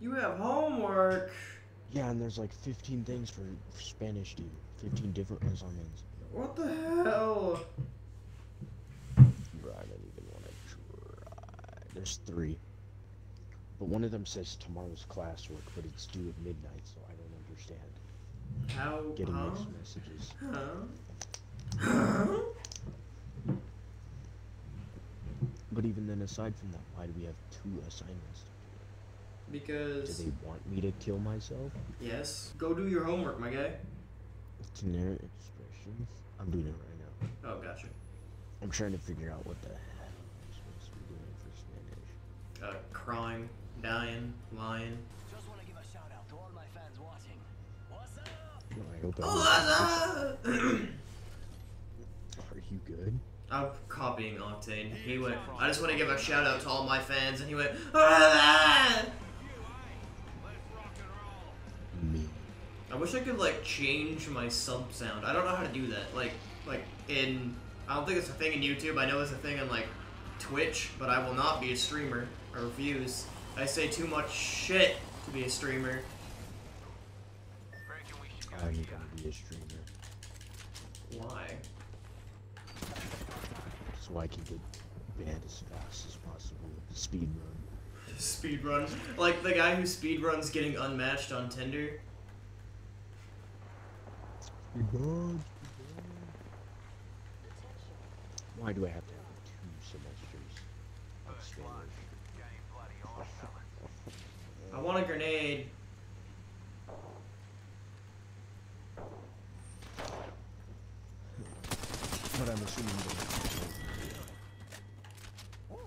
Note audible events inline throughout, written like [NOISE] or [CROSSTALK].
You have homework. Yeah, and there's like 15 things for, Spanish, dude. 15 different assignments. What the hell? Bro, I don't even want to try. There's three. But one of them says tomorrow's classwork, but it's due at midnight, so I don't understand. How? Getting huh? mixed messages. Huh? Huh? But even then, aside from that, why do we have two assignments? Do Because they want me to kill myself? yes. Go do your homework, my guy. Generic expressions? I'm doing it right now. Oh, gotcha. I'm trying to figure out what the hell I'm supposed to be doing for Spanish. Uh, crying, dying, lying. Just want to give a shout out to all my fans watching. What's up? No, I hope Oh, [COUGHS] Are you good? I'm copying Octane. He went, I just want to give a shout out to all my fans, and he went, ah, ah, ah. I wish I could like change my sub sound. I don't know how to do that. Like, like in, I don't think it's a thing in YouTube. I know it's a thing in like Twitch, but I will not be a streamer. I refuse. I say too much shit to be a streamer. I'm gonna be a streamer. Why? So I can get banned as fast as possible. Speed run. Speedrun. Like the guy who speedruns getting unmatched on Tinder. Why do I have to have two semesters of Spanish? [LAUGHS] I want a grenade. But I'm assuming you don't have to. Woo!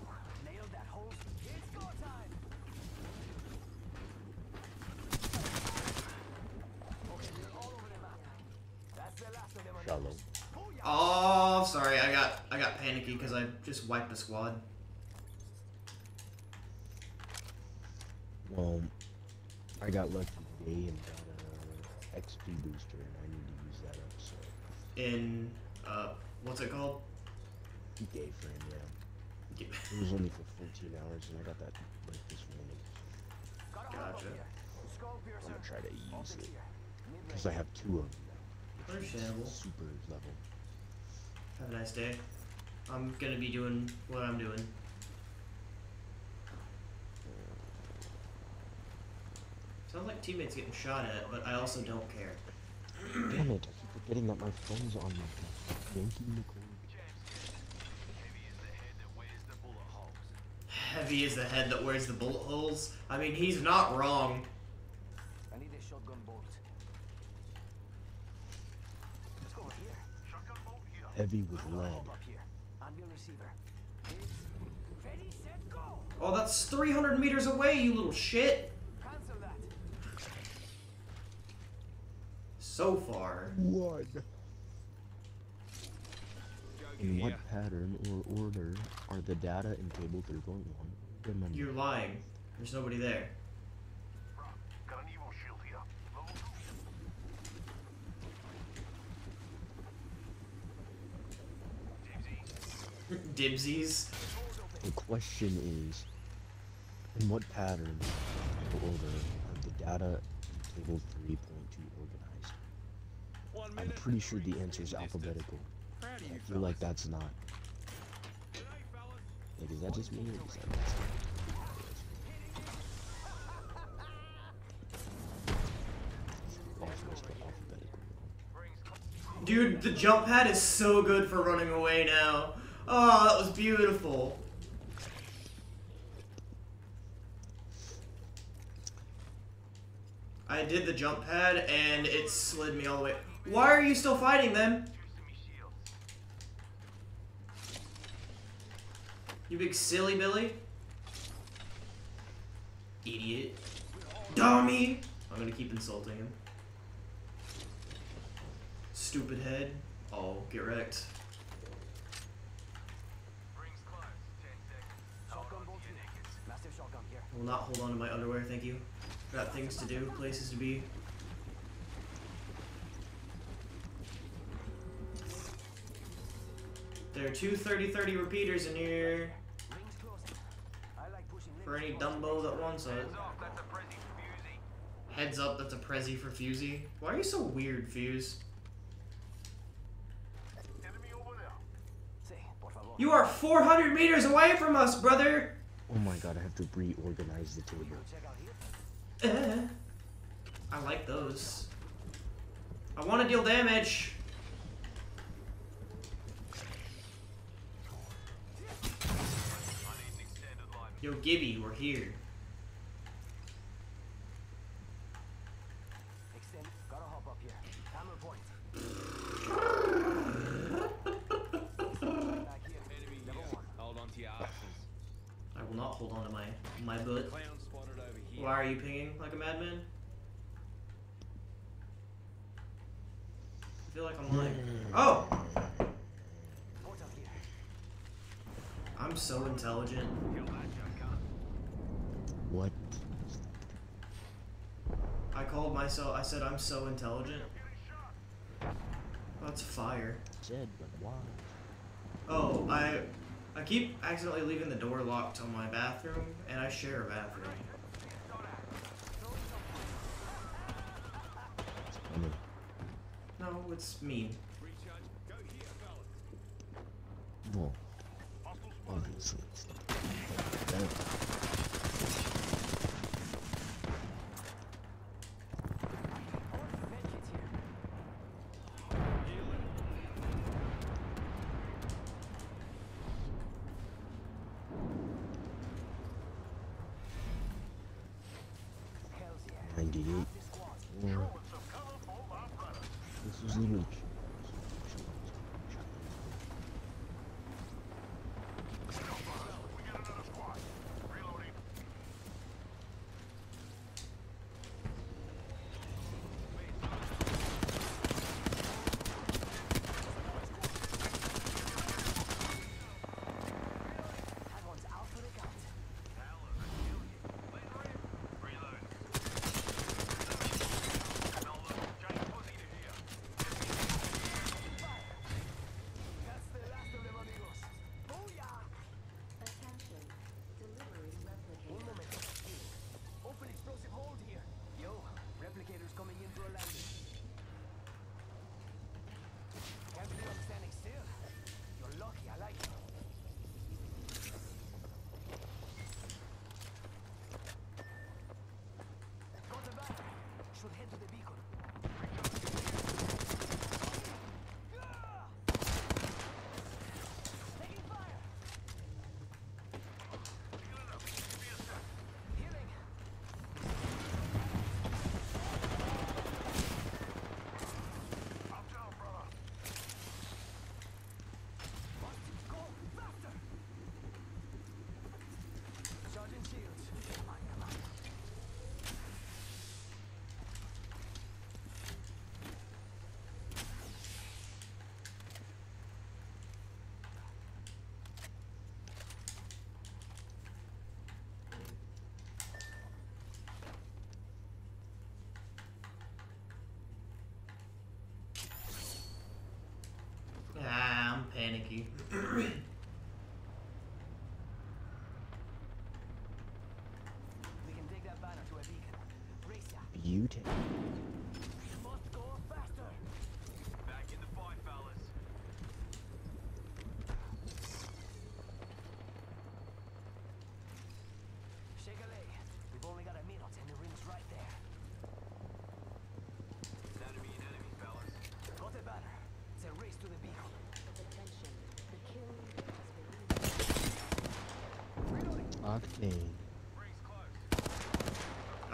Nailed that hole. It's go time. Okay, they're all over the map. That's the last of them. on the Shallow. list. Booyah! Oh, sorry. I got I got panicky because I just wiped a squad. Well, I got lucky today and got a XP booster, and I need to use that up. So In uh, what's it called? day frame, yeah. It was only for 14 hours, and I got that like this morning. Got a hop up Gotcha. I'm gonna try to use it because I have two of them now. which is Understandable. Super level. Have a nice day. I'm gonna be doing what I'm doing. Sounds like teammates getting shot at, but I also don't care. [CLEARS THROAT] Damn it! I keep forgetting that my phone's on Nicole. [SIGHS] Heavy is the head that wears the bullet holes. I mean, he's not wrong. I need a shotgun bolt. Let's go over here. Heavy with lead. Hop up here. Anvil receiver. Hits. Ready, set, go. Oh, that's 300 meters away, you little shit. So far. One. In what pattern or order are the data in table 3.1 remembered? You're lying. There's nobody there. Got an Evo shield here. Level Dibsies. The question is, in what pattern or order are the data in table 3.2 organized? I'm pretty sure the answer is alphabetical. I feel like that's not. Like, is that just me or is that just Why is it just alphabetical? Dude, the jump pad is so good for running away now. Oh, that was beautiful. I did the jump pad and it slid me all the way. Why are you still fighting them? You big silly Billy? Idiot. Dummy! I'm gonna keep insulting him. Stupid head. Oh, get wrecked. I will not hold on to my underwear, thank you. Got things to do, places to be. There are two 30-30 repeaters in here. For any Dumbo that wants it. Uh, Fusey. Heads up, that's a Prezi for Fusey. Why are you so weird, Fuse? You are 400 meters away from us, brother! Oh my god, I have to reorganize the table. I like those. I want to deal damage. Yo, Gibby, we're here. Extend. Gotta hop up here. Hammer point. Back here. Enemy Level here. one. Hold on to your options. I will not hold on to my butt. Clown spotted over here. Why are you pinging like a madman? I feel like I'm lying. Oh! I'm so intelligent. Kill that shotgun. What? I called myself, I said I'm so intelligent. That's fire. Said, but why? Oh, I I keep accidentally leaving the door locked on my bathroom, and I share a bathroom. No, it's mean. Well, obviously it's not. That- Medkit here. Hells yeah. 98. This squad. Yeah, this was literally. We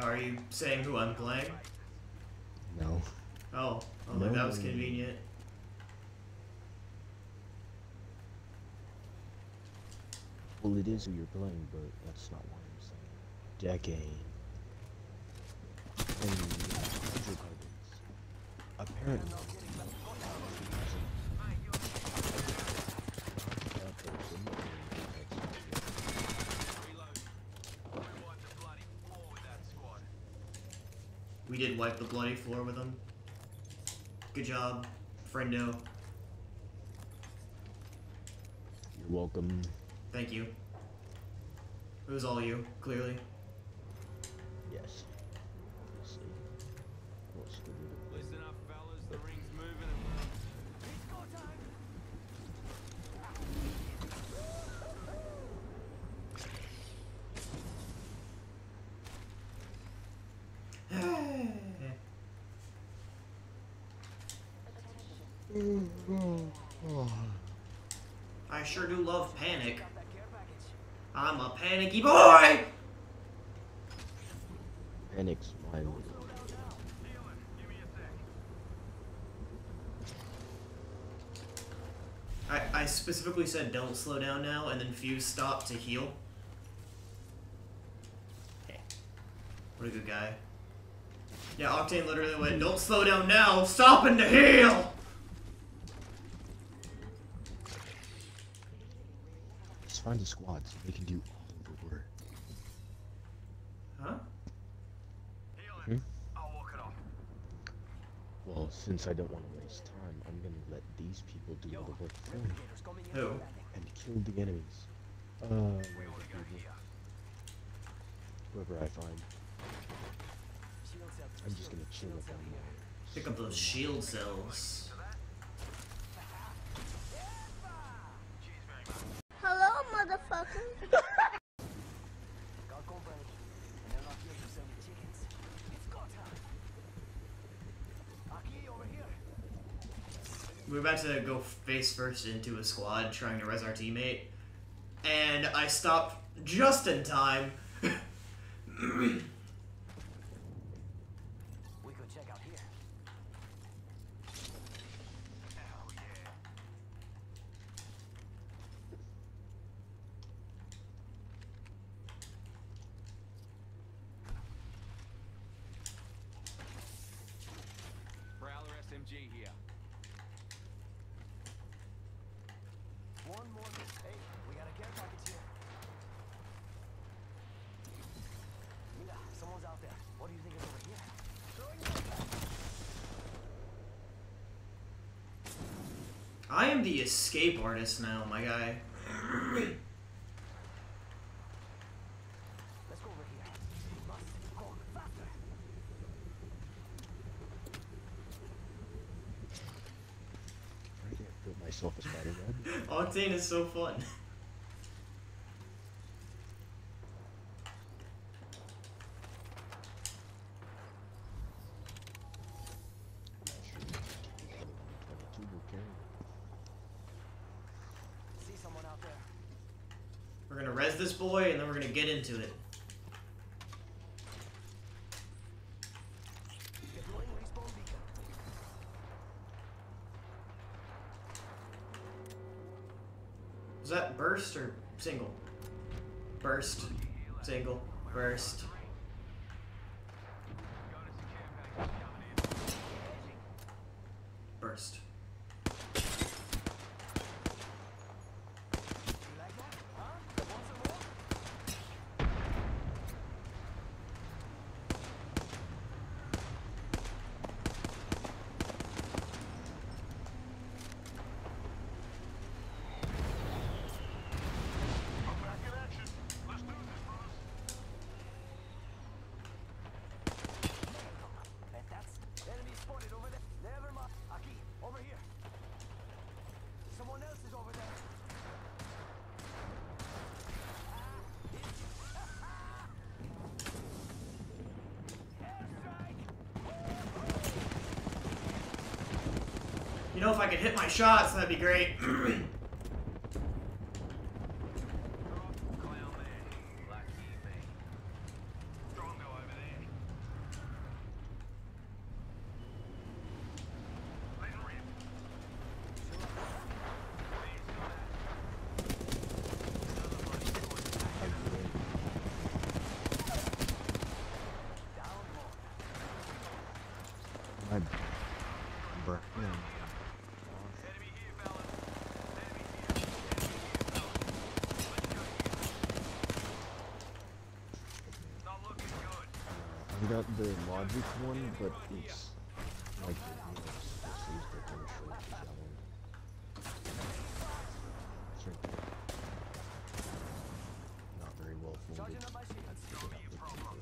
Are you saying who I'm playing? No. Oh, oh, like that was convenient. Well, it is who you're playing, but that's not what I'm saying. Decade. And hydrocarbons. Apparently. that person Reload. We wiped the bloody floor with that squad. We did wipe the bloody floor with them. Good job, friendo. You're welcome. Thank you. It was all you, clearly. Yes. Let's see. What's the Listen up, fellas. The ring's moving and It's go time! I sure do love panic. Got that care package. I'm a panicky boy! Panics my little. I, I specifically said don't slow down now, and then Fuse stopped to heal. What a good guy. Yeah, Octane literally went, don't slow down now, stopping to heal! Find a squad so they can do all the work. Huh? Healing. I'll walk it off. Well, since I don't want to waste time, I'm gonna let these people do all the work for me Replicators coming in Who? for a landing. and kill the enemies. Uh, We where only are the got people? here. whoever I find. I'm just gonna chill them. here. Pick up those shield cells. Cheers very much. Hello, motherfucker. Got company. And they're not here to sell me chickens. It's go time! Aki, over here! To go face first into a squad trying to res our teammate, and I stopped just in time. [CLEARS THROAT] We could check out here. Hell yeah. Prowler SMG here. One more. Hey, we got a care package here. Mira, someone's out there. What do you think is over here? Throwing it. I am the escape artist now, my guy. Let's go over here. Must go faster. I can't build myself a spider web. Octane is so fun. I'm not sure. 22 will carry. See someone out there. We're gonna res this boy, and then we're gonna get into it. Is that burst or single? Burst, single. Burst. You like that? Huh? Want some more? I'm back in action. Let's do this, brothers. And that's enemy spotted over there. Never mind. Aki, over here. Someone else is over there. You know, if I could hit my shots, that'd be great. [CLEARS THROAT] Clown man. Lucky me. Drongo over there. Letting rip. Down more. My brain. Enemy here, fellas. Enemy here. Enemy here, fellas. Let's go here. Not looking good. I got the logic one, but it's like you know, it's to use the kind of short as that one. It's right there. Not very well for Charging up my shields. Don't be a problem.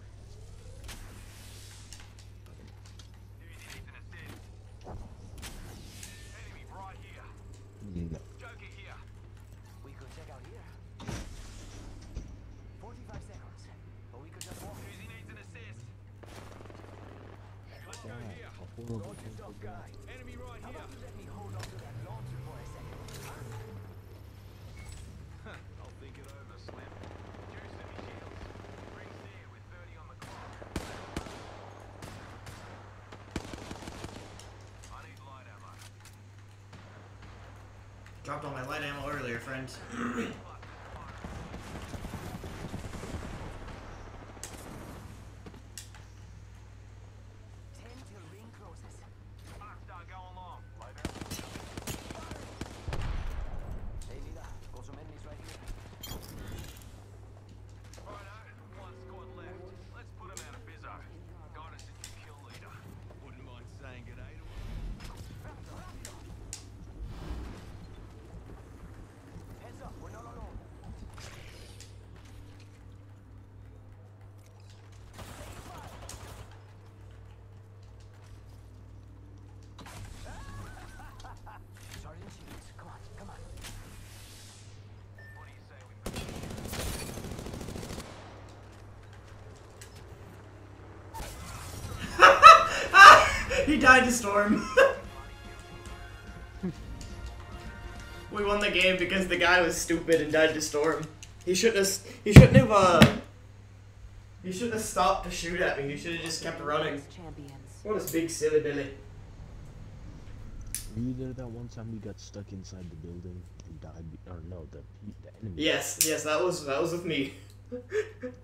Uzi needs an assist. Enemy right here. No. Joker here. We could check out here. 45 seconds. Or we could just walk. Uzi needs an assist. Let's go God, here. a horrible Launch yourself, guy. Enemy right How here. about you let me hold on to that launcher for a second? I'll think it over, Slim. Juice in me shields. Rings there with 30 on the clock. I need light ammo. Dropped all my light ammo earlier, friends. [CLEARS THROAT] Ten till ring closes. Arcstar going long. Light ammo. Hey, Nina. Got some enemies right here. Righto, one squad left. Let's put him out of bizzo. Got us a new kill leader. Wouldn't mind saying good day to him. Heads up. We're not alone. Sergeant Shields, come on, come on. What do you say we he died to storm. we won the game because the guy was stupid and died to storm. He shouldn't have. He shouldn't have. Uh. He shouldn't have stopped to shoot at me. He should have just kept running. What a big silly Billy. You there that one time we got stuck inside the building and died? Or no, the the enemy. Yes, yes, that was that was with me. [LAUGHS]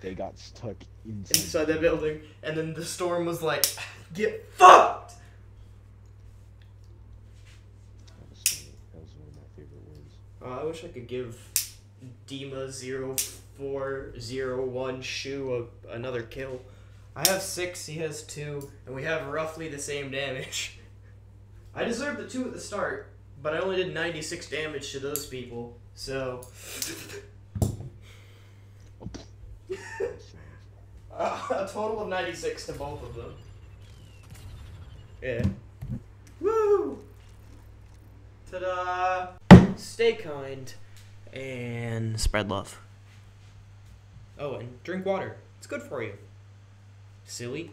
They got stuck inside. Inside the building, and then the storm was like, "Get fucked." That was, that was one of my favorite words. Uh, I wish I could give Dima 0401 Shu a, another kill. I have six, he has two, and we have roughly the same damage. [LAUGHS] I deserved the two at the start, but I only did 96 damage to those people, so. [LAUGHS] A total of 96 to both of them. Yeah. Woo! Ta da! Stay kind and spread love. Oh, and drink water. It's good for you. Silly.